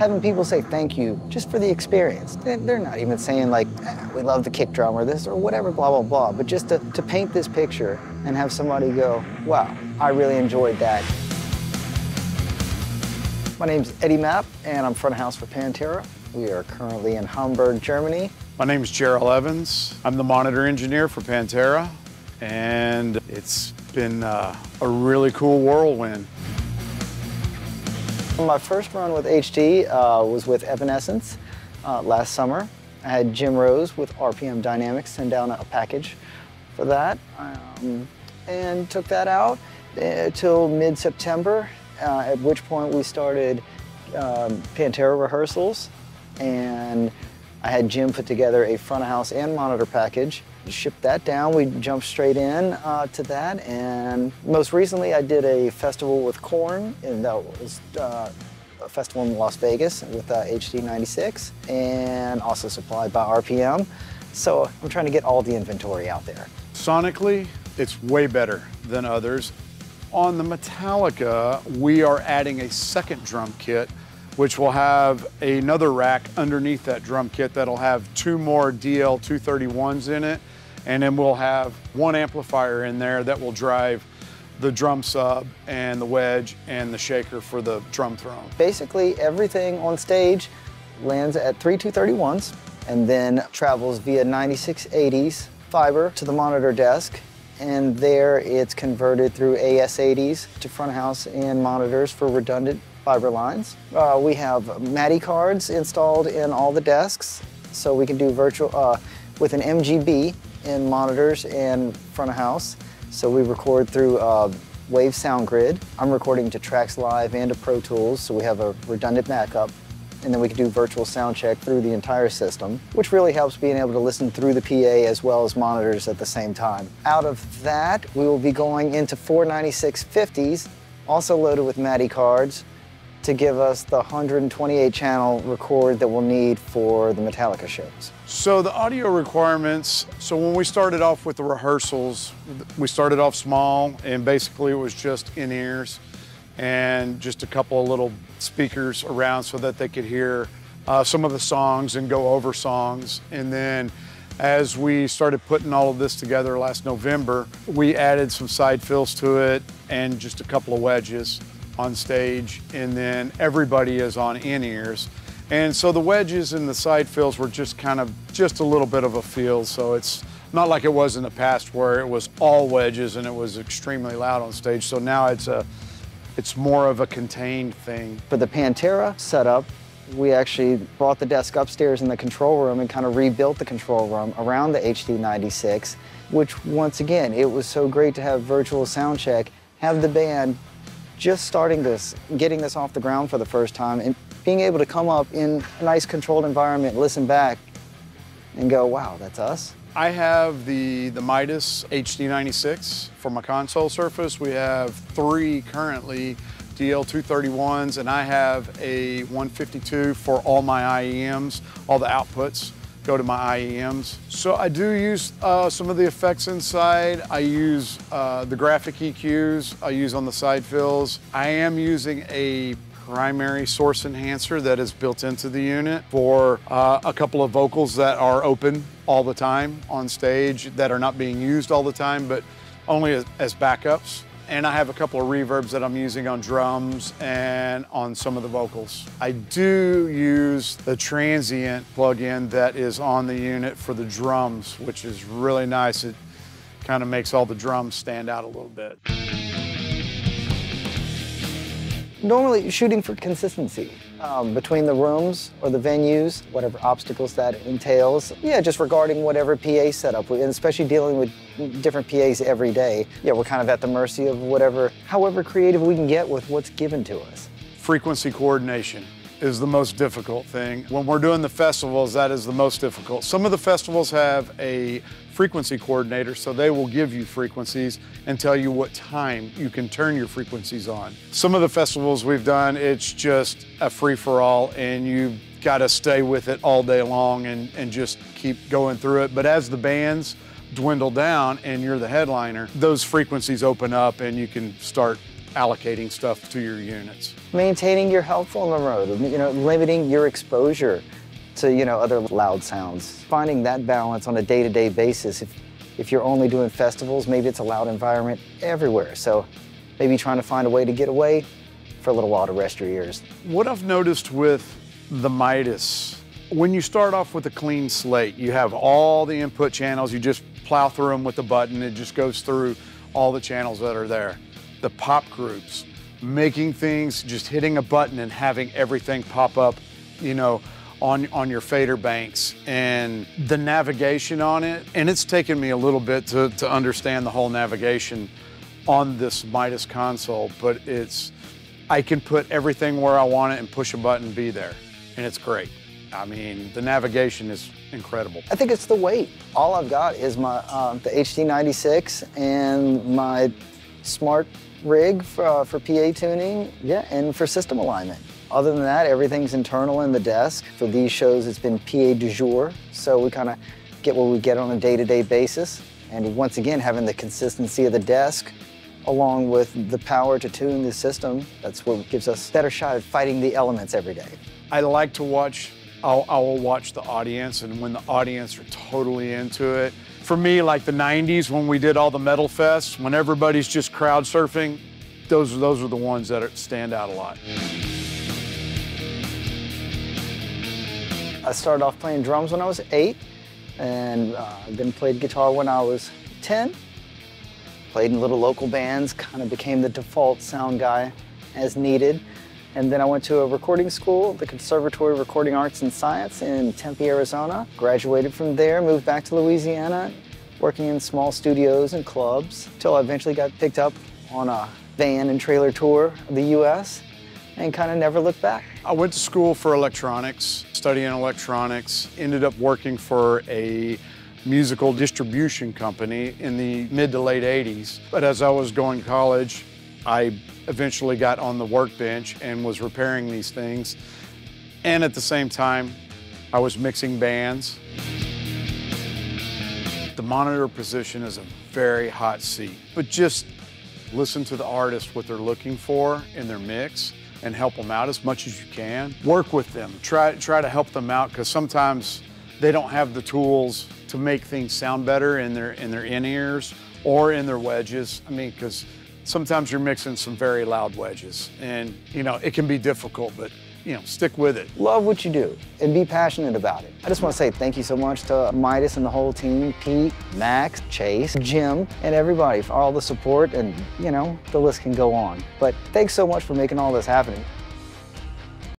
having people say thank you just for the experience. They're not even saying like, ah, we love the kick drum or this or whatever, blah, blah, blah. But just to, to paint this picture and have somebody go, wow, I really enjoyed that. My name's Eddie Mapp, and I'm front of house for Pantera. We are currently in Hamburg, Germany. My name is Jerrell Evans. I'm the monitor engineer for Pantera, and it's been uh, a really cool whirlwind. My first run with HD uh, was with Evanescence uh, last summer. I had Jim Rose with RPM Dynamics send down a package for that um, and took that out until uh, mid-September, uh, at which point we started um, Pantera rehearsals and I had Jim put together a front of house and monitor package shipped that down. We jumped straight in uh, to that. And most recently, I did a festival with Korn, and that was uh, a festival in Las Vegas with uh, HD 96, and also supplied by RPM. So I'm trying to get all the inventory out there. Sonically, it's way better than others. On the Metallica, we are adding a second drum kit which will have another rack underneath that drum kit that'll have two more DL231s in it and then we'll have one amplifier in there that will drive the drum sub and the wedge and the shaker for the drum throne. Basically, everything on stage lands at three 231s and then travels via 9680s fiber to the monitor desk. And there it's converted through AS80s to front house and monitors for redundant fiber lines. Uh, we have MADI cards installed in all the desks so we can do virtual uh, with an MGB in monitors and front of house. So we record through uh, Waves SoundGrid. I'm recording to Tracks Live and to Pro Tools, so we have a redundant backup. And then we can do virtual sound check through the entire system, which really helps being able to listen through the PA as well as monitors at the same time. Out of that, we will be going into 49650s, also loaded with MADI cards, to give us the 128 channel record that we'll need for the Metallica shows. So the audio requirements, so when we started off with the rehearsals, we started off small and basically it was just in-ears and just a couple of little speakers around so that they could hear uh, some of the songs and go over songs. And then as we started putting all of this together last November, we added some side fills to it and just a couple of wedges on stage, and then everybody is on in-ears. And so the wedges and the side fills were just kind of just a little bit of a feel. So it's not like it was in the past where it was all wedges and it was extremely loud on stage. So now it's a, it's more of a contained thing. For the Pantera setup, we actually brought the desk upstairs in the control room and kind of rebuilt the control room around the HD96, which once again, it was so great to have virtual sound check, have the band just starting this, getting this off the ground for the first time, and being able to come up in a nice controlled environment, listen back, and go, wow, that's us. I have the, the Midas HD96 for my console surface. We have three currently DL231s, and I have a 152 for all my IEMs, all the outputs go to my IEMs. So I do use uh, some of the effects inside. I use uh, the graphic EQs I use on the side fills. I am using a primary source enhancer that is built into the unit for uh, a couple of vocals that are open all the time on stage that are not being used all the time, but only as, as backups and I have a couple of reverbs that I'm using on drums and on some of the vocals. I do use the transient plugin that is on the unit for the drums, which is really nice. It kind of makes all the drums stand out a little bit. Normally shooting for consistency um, between the rooms or the venues, whatever obstacles that entails. Yeah, just regarding whatever PA setup, and especially dealing with different PAs every day. Yeah, we're kind of at the mercy of whatever, however creative we can get with what's given to us. Frequency coordination is the most difficult thing. When we're doing the festivals, that is the most difficult. Some of the festivals have a frequency coordinator, so they will give you frequencies and tell you what time you can turn your frequencies on. Some of the festivals we've done, it's just a free-for-all and you've got to stay with it all day long and, and just keep going through it. But as the bands dwindle down and you're the headliner, those frequencies open up and you can start allocating stuff to your units. Maintaining your health on the road, you know, limiting your exposure to, you know, other loud sounds. Finding that balance on a day-to-day basis. If, if you're only doing festivals, maybe it's a loud environment everywhere. So maybe trying to find a way to get away for a little while to rest your ears. What I've noticed with the Midas, when you start off with a clean slate, you have all the input channels, you just plow through them with a the button, it just goes through all the channels that are there. The pop groups, making things, just hitting a button and having everything pop up, you know, on, on your fader banks and the navigation on it. And it's taken me a little bit to, to understand the whole navigation on this Midas console, but it's, I can put everything where I want it and push a button, be there, and it's great. I mean, the navigation is incredible. I think it's the weight. All I've got is my um, the HD96 and my Smaart rig for, uh, for PA tuning, yeah, and for system alignment. Other than that, everything's internal in the desk. For these shows, it's been PA du jour, so we kind of get what we get on a day-to-day -day basis. And once again, having the consistency of the desk, along with the power to tune the system, that's what gives us a better shot at fighting the elements every day. I like to watch, I'll, I will watch the audience, and when the audience are totally into it, for me, like the 90s when we did all the metal fests, when everybody's just crowd surfing, those, those are the ones that stand out a lot. I started off playing drums when I was eight, and uh, then played guitar when I was 10. Played in little local bands, kind of became the default sound guy as needed. And then I went to a recording school, the Conservatory of Recording Arts and Science in Tempe, Arizona. Graduated from there, moved back to Louisiana, working in small studios and clubs, until I eventually got picked up on a van and trailer tour of the U.S. and kind of never looked back. I went to school for electronics, studying electronics, ended up working for a musical distribution company in the mid to late 80s. But as I was going to college, I eventually got on the workbench and was repairing these things. And at the same time, I was mixing bands. The monitor position is a very hot seat, but just listen to the artist, what they're looking for in their mix and help them out as much as you can. Work with them, try, try to help them out because sometimes they don't have the tools to make things sound better in their in their in-ears or in their wedges. I mean, because sometimes you're mixing some very loud wedges and you know it can be difficult but you know stick with it. Love what you do and be passionate about it. I just want to say thank you so much to midas and the whole team pete max chase jim and everybody for all the support and you know the list can go on. But thanks so much for making all this happen